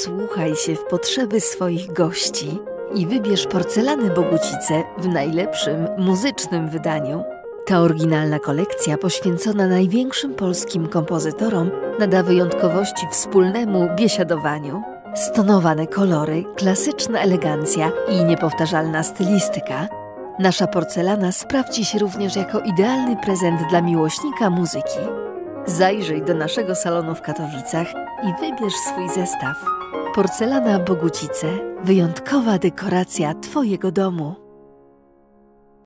Wsłuchaj się w potrzeby swoich gości i wybierz porcelany Bogucice w najlepszym muzycznym wydaniu. Ta oryginalna kolekcja poświęcona największym polskim kompozytorom nada wyjątkowości wspólnemu biesiadowaniu. Stonowane kolory, klasyczna elegancja i niepowtarzalna stylistyka. Nasza porcelana sprawdzi się również jako idealny prezent dla miłośnika muzyki. Zajrzyj do naszego salonu w Katowicach i wybierz swój zestaw. Porcelana Bogucice wyjątkowa dekoracja Twojego domu.